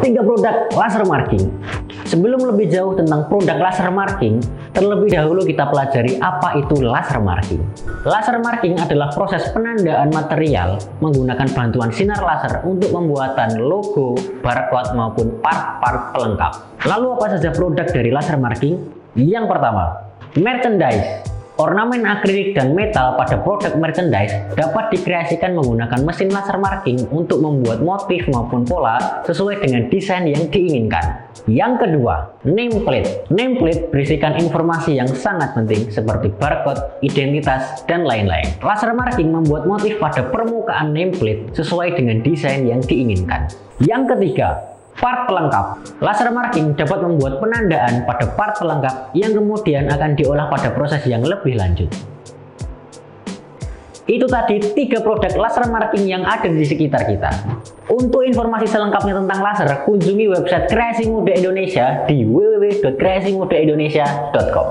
tiga produk laser marking. Sebelum lebih jauh tentang produk laser marking, terlebih dahulu kita pelajari apa itu laser marking. Laser marking adalah proses penandaan material menggunakan bantuan sinar laser untuk pembuatan logo, barcode maupun part-part pelengkap. Lalu apa saja produk dari laser marking? Yang pertama, merchandise. Ornamen akrilik dan metal pada produk merchandise dapat dikreasikan menggunakan mesin laser marking untuk membuat motif maupun pola sesuai dengan desain yang diinginkan. Yang kedua, nameplate. Nameplate berisikan informasi yang sangat penting seperti barcode, identitas, dan lain-lain. Laser marking membuat motif pada permukaan nameplate sesuai dengan desain yang diinginkan. Yang ketiga, Part pelengkap. Laser marking dapat membuat penandaan pada part pelengkap yang kemudian akan diolah pada proses yang lebih lanjut. Itu tadi tiga produk laser marking yang ada di sekitar kita. Untuk informasi selengkapnya tentang laser, kunjungi website Kreasi Muda Indonesia di www.kreasimudindonesia.com.